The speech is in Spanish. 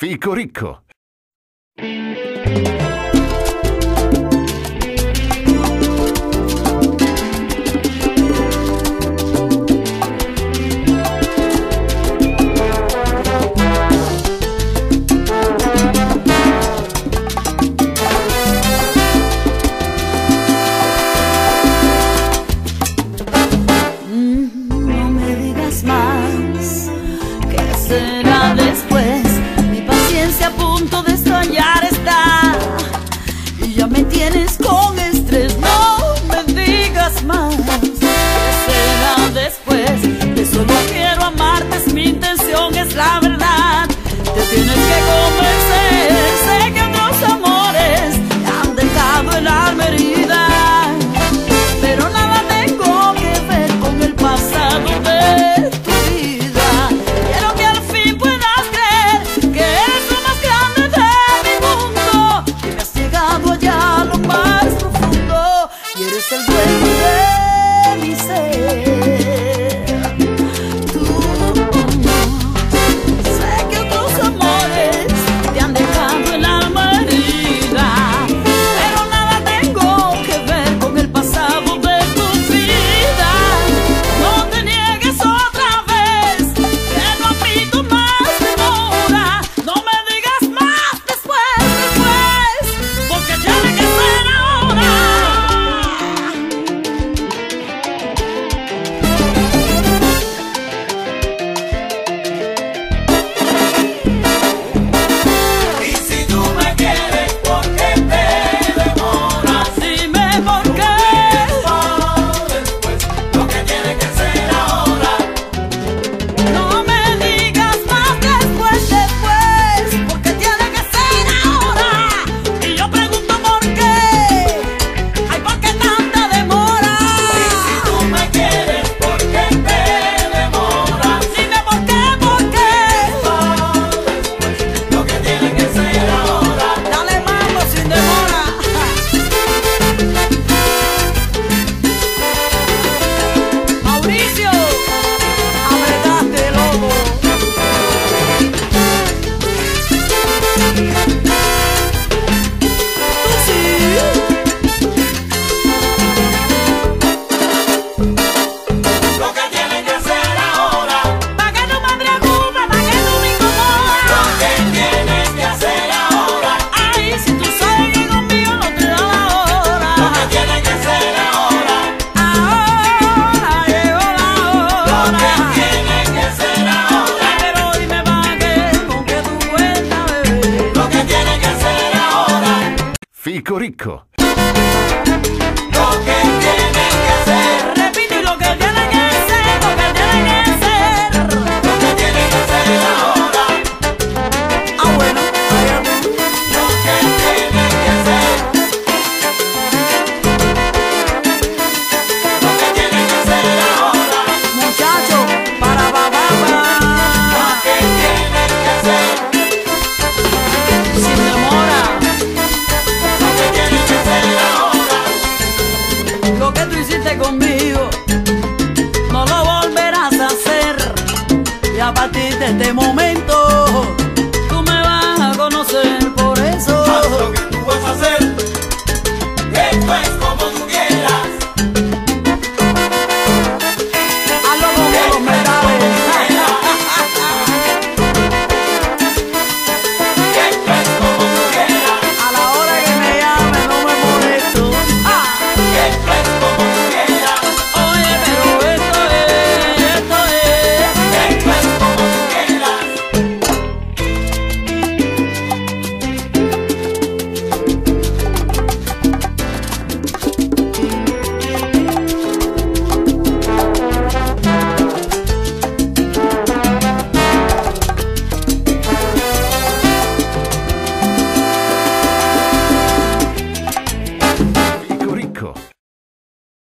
Fico Ricco. Mm, no me digas más que se Fico Ricco. lo que tú hiciste conmigo no lo volverás a hacer. Y a partir de este momento